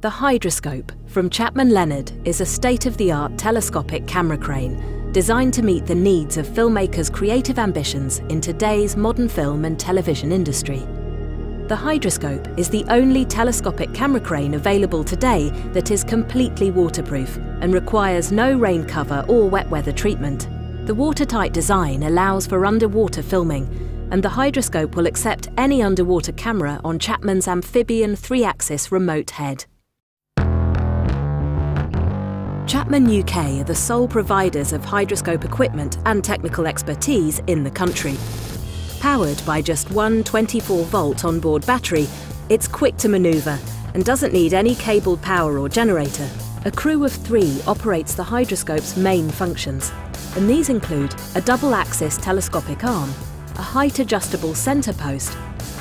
The Hydrascope from Chapman Leonard is a state-of-the-art telescopic camera crane designed to meet the needs of filmmakers' creative ambitions in today's modern film and television industry. The Hydrascope is the only telescopic camera crane available today that is completely waterproof and requires no rain cover or wet weather treatment. The watertight design allows for underwater filming and the Hydrascope will accept any underwater camera on Chapman's amphibian three-axis remote head. Chapman UK are the sole providers of Hydrascope equipment and technical expertise in the country. Powered by just one 24-volt onboard battery, it's quick to manoeuvre and doesn't need any cabled power or generator. A crew of three operates the Hydrascope's main functions, and these include a double-axis telescopic arm, a height-adjustable centre post,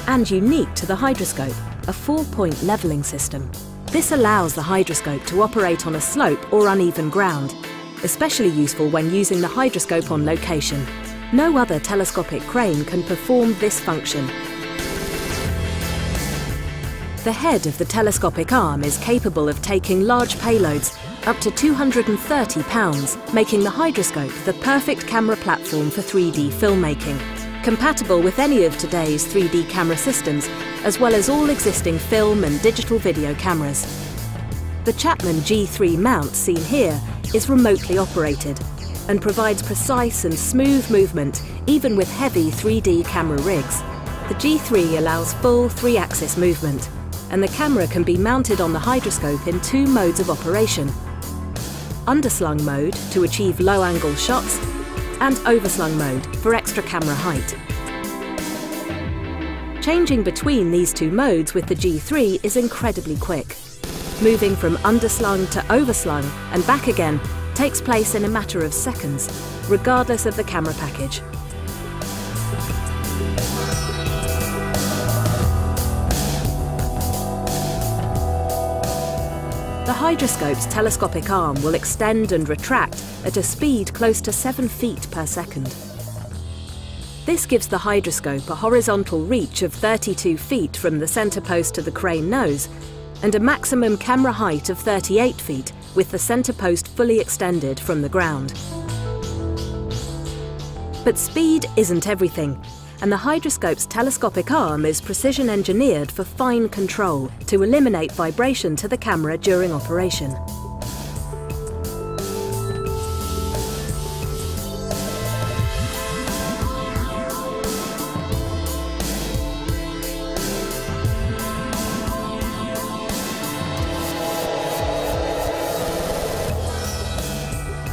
and unique to the Hydrascope, a four-point levelling system. This allows the Hydrascope to operate on a slope or uneven ground, especially useful when using the Hydrascope on location. No other telescopic crane can perform this function. The head of the telescopic arm is capable of taking large payloads, up to 230 pounds, making the Hydrascope the perfect camera platform for 3D filmmaking compatible with any of today's 3D camera systems, as well as all existing film and digital video cameras. The Chapman G3 mount seen here is remotely operated and provides precise and smooth movement even with heavy 3D camera rigs. The G3 allows full three-axis movement and the camera can be mounted on the Hydrascope in two modes of operation. Underslung mode to achieve low-angle shots and overslung mode for extra camera height. Changing between these two modes with the G3 is incredibly quick. Moving from underslung to overslung and back again takes place in a matter of seconds, regardless of the camera package. The Hydrascope's telescopic arm will extend and retract at a speed close to 7 feet per second. This gives the Hydrascope a horizontal reach of 32 feet from the centre post to the crane nose and a maximum camera height of 38 feet with the centre post fully extended from the ground. But speed isn't everything and the Hydrascope's telescopic arm is precision engineered for fine control to eliminate vibration to the camera during operation.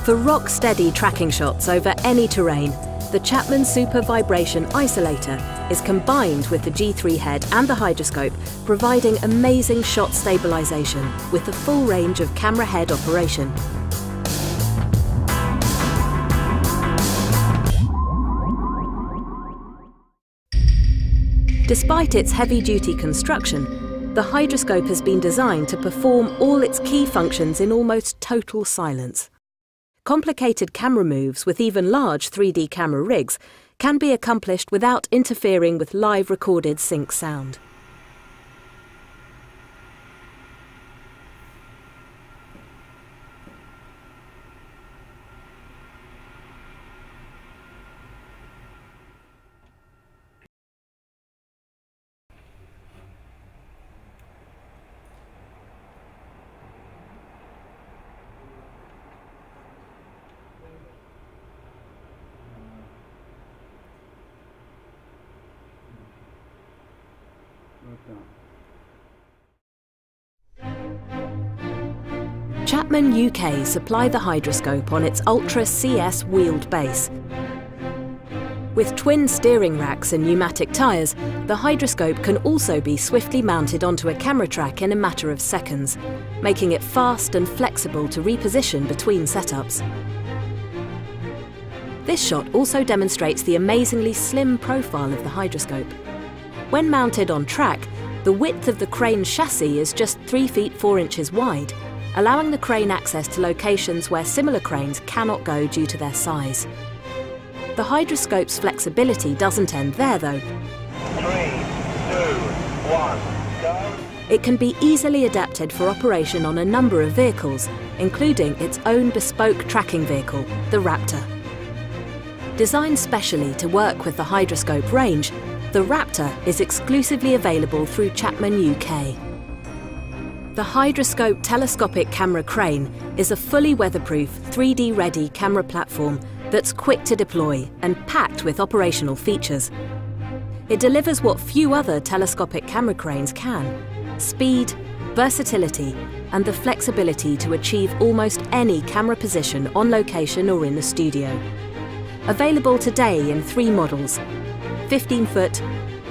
For rock-steady tracking shots over any terrain, the Chapman Super Vibration Isolator is combined with the G3 head and the Hydrascope, providing amazing shot stabilisation with the full range of camera head operation. Despite its heavy-duty construction, the Hydrascope has been designed to perform all its key functions in almost total silence. Complicated camera moves with even large 3D camera rigs can be accomplished without interfering with live recorded sync sound. Chapman UK supply the Hydrascope on its Ultra CS wheeled base. With twin steering racks and pneumatic tyres, the Hydrascope can also be swiftly mounted onto a camera track in a matter of seconds, making it fast and flexible to reposition between setups. This shot also demonstrates the amazingly slim profile of the Hydrascope. When mounted on track, the width of the crane chassis is just 3 feet 4 inches wide, allowing the crane access to locations where similar cranes cannot go due to their size. The Hydrascope's flexibility doesn't end there though. Three, two, one, go. It can be easily adapted for operation on a number of vehicles, including its own bespoke tracking vehicle, the Raptor. Designed specially to work with the Hydrascope range, the Raptor is exclusively available through Chapman UK. The Hydrascope telescopic camera crane is a fully weatherproof, 3D-ready camera platform that's quick to deploy and packed with operational features. It delivers what few other telescopic camera cranes can. Speed, versatility and the flexibility to achieve almost any camera position on location or in the studio. Available today in three models, 15 foot,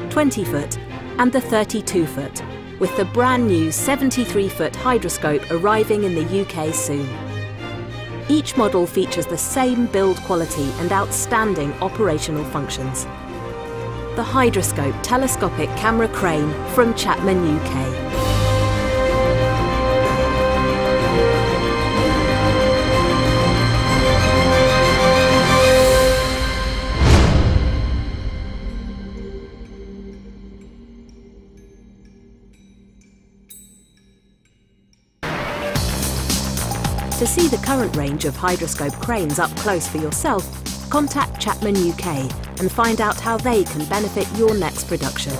20 foot and the 32 foot, with the brand new 73 foot Hydrascope arriving in the UK soon. Each model features the same build quality and outstanding operational functions. The Hydrascope telescopic camera crane from Chapman UK. To see the current range of Hydrascope cranes up close for yourself, contact Chapman UK and find out how they can benefit your next production.